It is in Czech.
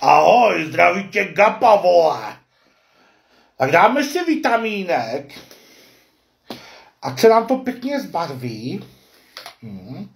Ahoj, zdraví tě Gapa, vole. Tak dáme si vitamínek. Ať se nám to pěkně zbarví. Hmm.